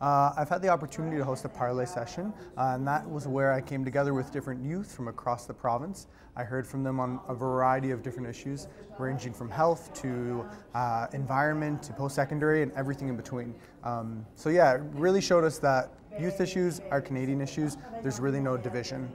Uh, I've had the opportunity to host a parlay session, uh, and that was where I came together with different youth from across the province. I heard from them on a variety of different issues, ranging from health to uh, environment to post secondary and everything in between. Um, so, yeah, it really showed us that youth issues are Canadian issues. There's really no division.